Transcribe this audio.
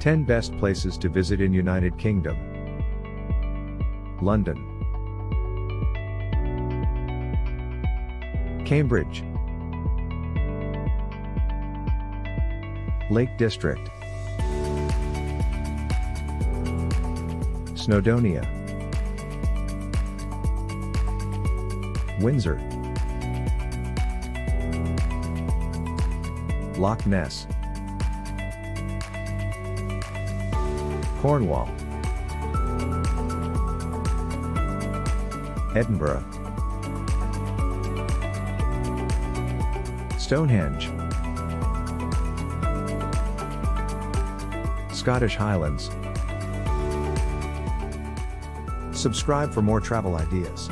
10 best places to visit in United Kingdom. London. Cambridge. Lake District. Snowdonia. Windsor. Loch Ness. Cornwall. Edinburgh. Stonehenge. Scottish Highlands. Subscribe for more travel ideas.